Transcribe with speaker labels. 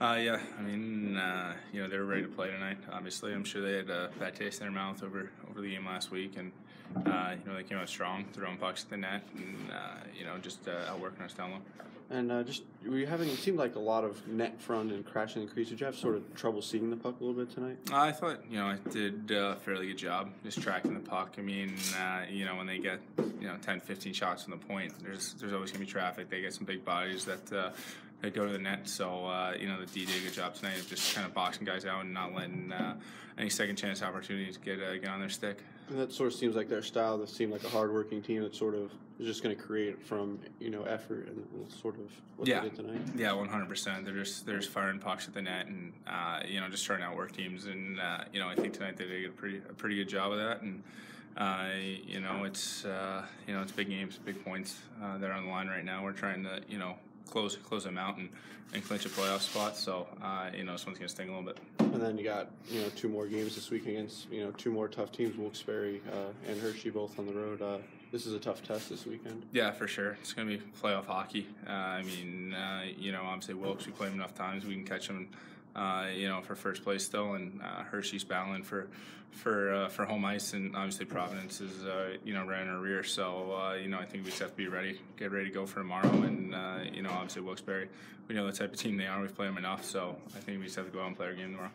Speaker 1: Uh, yeah, I mean, uh, you know, they were ready to play tonight. Obviously, I'm sure they had a bad taste in their mouth over over the game last week, and uh, you know they came out strong, throwing pucks at the net, and uh, you know just uh, outworking us down low.
Speaker 2: And uh, just were you having it seemed like a lot of net front and crashing the crease. Did you have sort of trouble seeing the puck a little bit tonight?
Speaker 1: I thought you know I did a fairly good job just tracking the puck. I mean, uh, you know when they get you know 10, 15 shots from the point, there's there's always gonna be traffic. They get some big bodies that. That go to the net, so uh, you know the D did a good job tonight of just kind of boxing guys out and not letting uh, any second chance opportunities get uh, get on their stick.
Speaker 2: And that sort of seems like their style. That seemed like a hardworking team that sort of is just going to create from you know effort and sort of what
Speaker 1: Yeah.
Speaker 2: they did tonight.
Speaker 1: Yeah, one hundred percent. They're just they're just firing pucks at the net, and uh, you know just trying to outwork teams. And uh, you know I think tonight they did a pretty a pretty good job of that. And uh, you know it's uh, you know it's big games, big points. Uh, they're on the line right now. We're trying to you know close close them out and, and clinch a playoff spot. So uh, you know this one's gonna sting a little bit.
Speaker 2: And then you got you know two more games this week against you know two more tough teams, Wilkes-Barre uh, and Hershey, both on the road. Uh, this is a tough test this weekend.
Speaker 1: Yeah, for sure. It's going to be playoff hockey. Uh, I mean, uh, you know, obviously Wilkes, we play them enough times, we can catch them, uh, you know, for first place still, and uh, Hershey's battling for for uh, for home ice, and obviously Providence is, uh, you know, right in our rear. So, uh, you know, I think we just have to be ready, get ready to go for tomorrow, and uh, you know, obviously Wilkes-Barre, we know the type of team they are. We've played them enough, so I think we just have to go out and play our game tomorrow.